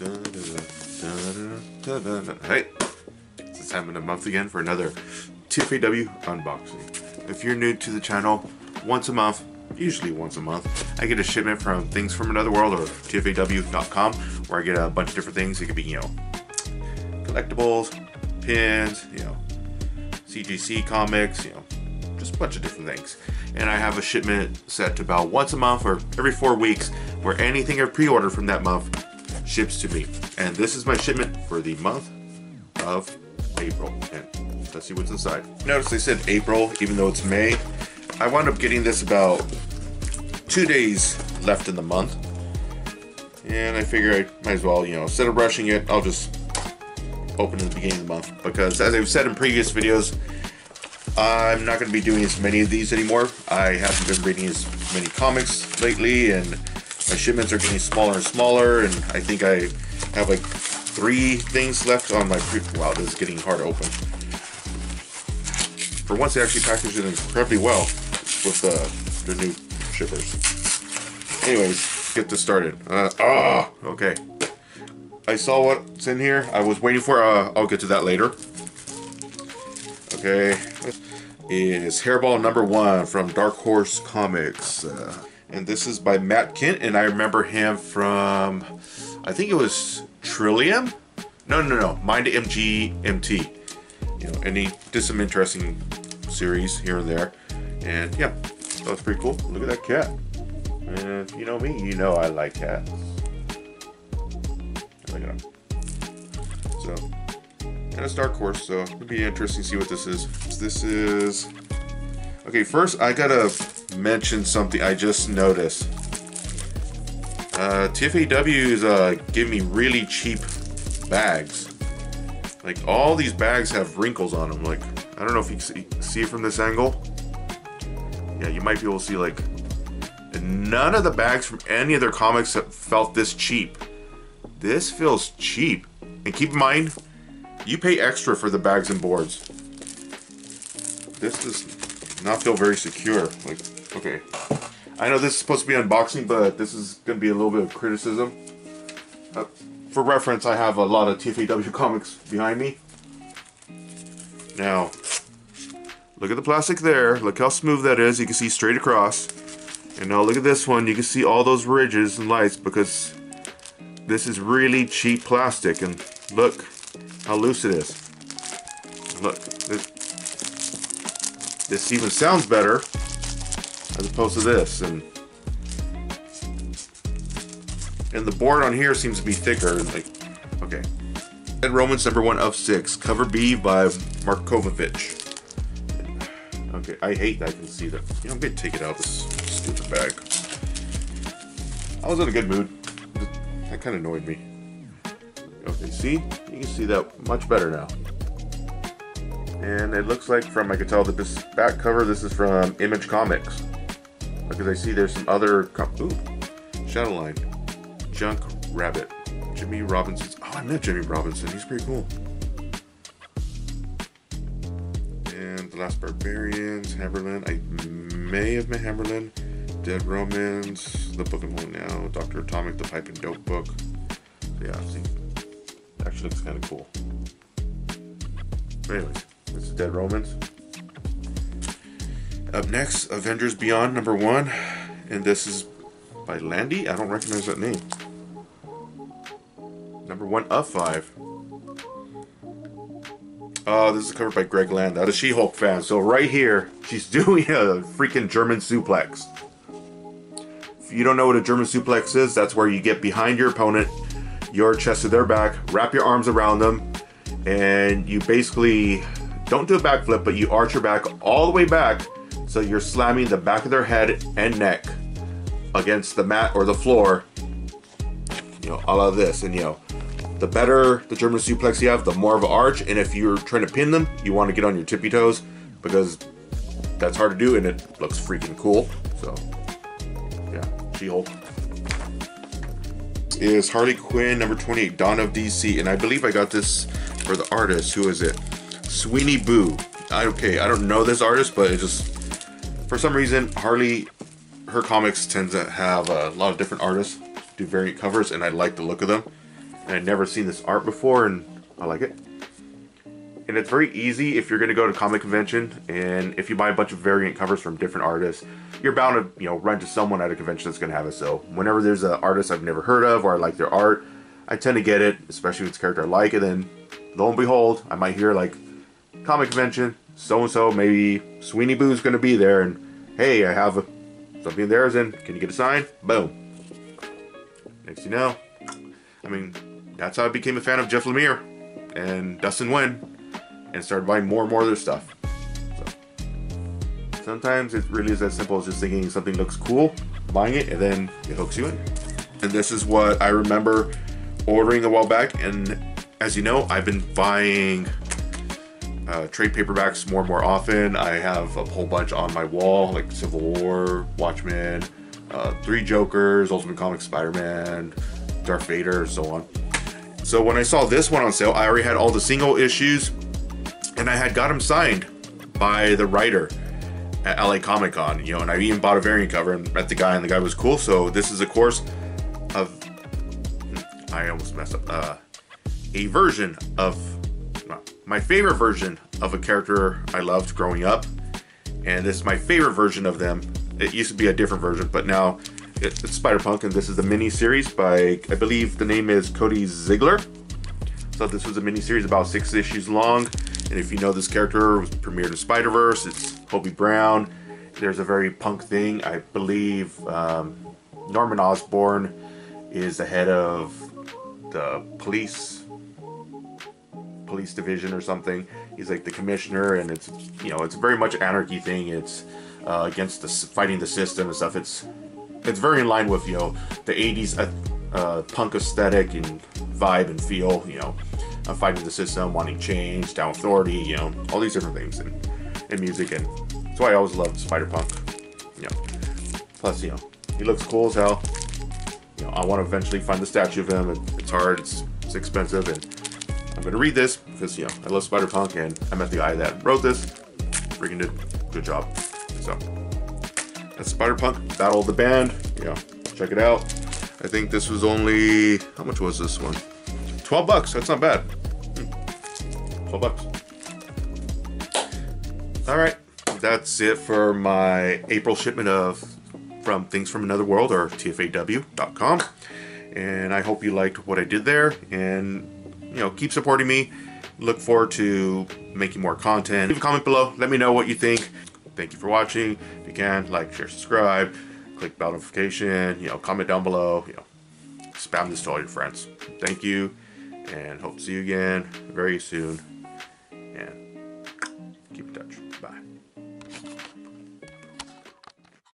Hey, it's the time of the month again for another TFAW unboxing. If you're new to the channel, once a month, usually once a month, I get a shipment from Things From Another World or TFAW.com where I get a bunch of different things. It could be, you know, collectibles, pins, you know, CGC comics, you know, just a bunch of different things. And I have a shipment set to about once a month or every four weeks where anything I pre-order from that month ships to me. And this is my shipment for the month of April. And let's see what's inside. Notice they said April, even though it's May. I wound up getting this about two days left in the month. And I figure I might as well, you know, instead of rushing it, I'll just open at the beginning of the month. Because as I've said in previous videos, I'm not going to be doing as many of these anymore. I haven't been reading as many comics lately, and my shipments are getting smaller and smaller, and I think I have like three things left on my pre- Wow, this is getting hard to open. For once, they actually packaged it incredibly well with the, the new shippers. Anyways, get this started. Uh, ah, okay. I saw what's in here. I was waiting for, uh, I'll get to that later. Okay, is Hairball number one from Dark Horse Comics. Uh, and this is by Matt Kindt, and I remember him from, I think it was Trillium? No, no, no, Mind MG MT. You know, and he did some interesting series here and there. And yeah, that was pretty cool. Look at that cat. And you know me, you know I like cats. Look at him. So, and it's Dark Horse, so it'll be interesting to see what this is. This is okay. First, I gotta mention something I just noticed. Uh, TFAW is uh, giving me really cheap bags. Like all these bags have wrinkles on them. Like I don't know if you see it from this angle. Yeah, you might be able to see like none of the bags from any of their comics have felt this cheap. This feels cheap. And keep in mind, you pay extra for the bags and boards. This does not feel very secure. Like, okay. I know this is supposed to be unboxing, but this is going to be a little bit of criticism. Uh, for reference, I have a lot of TFAW comics behind me. Now, look at the plastic there. Look how smooth that is. You can see straight across. And now look at this one. You can see all those ridges and lights because this is really cheap plastic. And look how loose it is. Look, this, this even sounds better as opposed to this. And and the board on here seems to be thicker. Like, okay. Dead Romans number one of six, cover B by Marinkovich. Okay, I hate that I can see that. You know, I'm gonna take it out this stupid bag. I was in a good mood. That kind of annoyed me. Okay, see? You can see that much better now. And it looks like from, I can tell that this back cover, this is from Image Comics. Because I see there's some other, ooh, Shadowline, Junk Rabbit, Jimmie Robinson. Oh, I met Jimmie Robinson. He's pretty cool. And The Last Barbarians, Haberlin. I may have met Haberlin. Dead Romans, The Book and Home Now, Dr. Atomic, The Pipe and Dope book. Yeah, I see. Actually looks kind of cool. Anyways, this is Dead Romans. Up next, Avengers Beyond number one. And this is by Landy? I don't recognize that name. Number one of five. Oh, this is covered by Greg Land. That is She-Hulk fan. So right here, she's doing a freaking German suplex. If you don't know what a German suplex is, that's where you get behind your opponent, your chest to their back, wrap your arms around them, and you basically don't do a backflip, but you arch your back all the way back so you're slamming the back of their head and neck against the mat or the floor, you know, a la this. And, you know, the better the German suplex you have, the more of an arch. And if you're trying to pin them, you want to get on your tippy toes because that's hard to do and it looks freaking cool. So, yeah, She-Hulk. Is Harley Quinn number 28, Dawn of DC. And I believe I got this for the artist. Who is it? Sweeney Boo. I, okay, I don't know this artist, but it just, for some reason, Harley, her comics tend to have a lot of different artists do variant covers, and I like the look of them. and I'd never seen this art before, and I like it. And it's very easy if you're going to go to comic convention, and if you buy a bunch of variant covers from different artists, you're bound to, you know, run to someone at a convention that's going to have it. So whenever there's an artist I've never heard of or I like their art, I tend to get it, especially if it's a character I like, and then lo and behold, I might hear like comic convention, so and so, maybe Sweeney Boo's going to be there, and hey, I have something there. Is in, can you get a sign? Boom. Next you know, I mean, that's how I became a fan of Jeff Lemire and Dustin Nguyen, and started buying more and more of their stuff. So, sometimes it really is as simple as just thinking something looks cool, buying it, and then it hooks you in. And this is what I remember ordering a while back, and as you know, I've been buying uh, trade paperbacks more and more often. I have a whole bunch on my wall, like Civil War, Watchmen, uh, Three Jokers, Ultimate Comics Spider-Man, Darth Vader, so on. So when I saw this one on sale, I already had all the single issues, and I had got them signed by the writer at LA Comic Con, you know, and I even bought a variant cover and met the guy, and the guy was cool. So this is, of course, of I almost messed up. Uh, a version of my favorite version of a character I loved growing up, and this is my favorite version of them. It used to be a different version, but now it's Spider Punk, and this is a mini series by I believe the name is Cody Ziglar. So this was a mini series about six issues long, and if you know this character was premiered in Spider Verse, it's Hobie Brown. There's a very punk thing. I believe um, Norman Osborn is the head of the police police division or something. He's like the commissioner, and it's you know it's very much anarchy thing. It's uh, against the fighting the system and stuff. It's it's very in line with you know the '80s uh, uh, punk aesthetic and vibe and feel. You know, fighting the system, wanting change, down authority. You know, all these different things in, in music, and that's why I always loved Spider Punk. You know, plus you know he looks cool as hell. You know, I want to eventually find the statue of him. It's hard. It's, it's expensive and I'm gonna read this because you know I love Spider Punk and I met the guy that wrote this. Freaking did good job. So that's Spider Punk Battle of the Band. Yeah, check it out. I think this was only how much was this one? 12 bucks. That's not bad. Hmm. 12 bucks. All right, that's it for my April shipment of from Things from Another World or TFAW.com. And I hope you liked what I did there. And you know, keep supporting me. Look forward to making more content. Leave a comment below. Let me know what you think. Thank you for watching. If you can, like, share, subscribe, click bell notification, you know, comment down below, you know, spam this to all your friends. Thank you, and hope to see you again very soon.